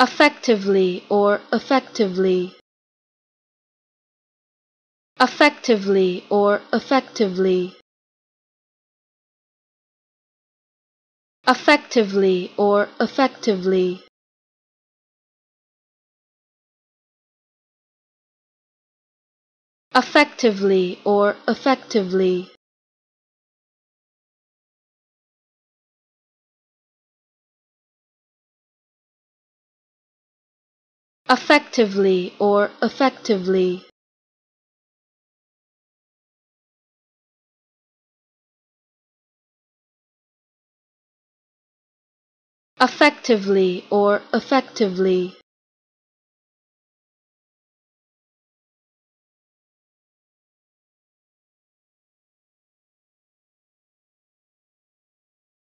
effectively or effectively. Effectively or effectively. Effectively or effectively. Effectively or effectively effectively or effectively. Effectively or effectively